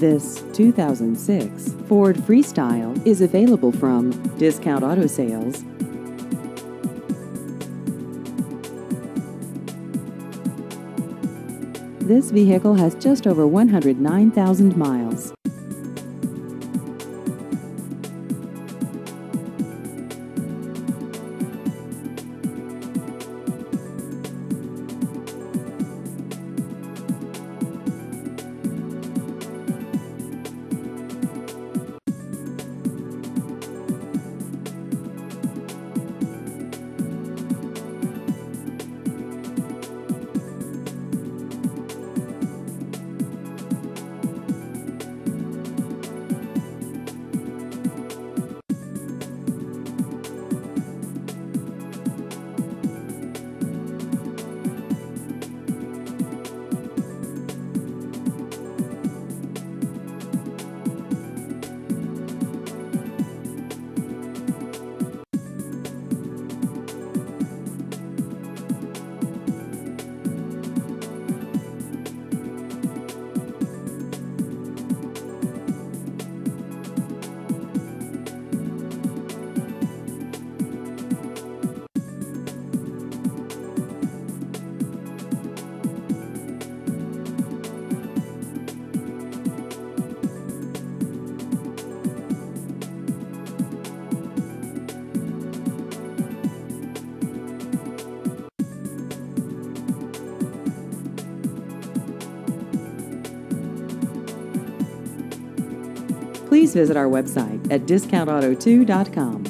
This 2006 Ford Freestyle is available from Discount Auto Sales. This vehicle has just over 109,000 miles. Please visit our website at discountauto2.com.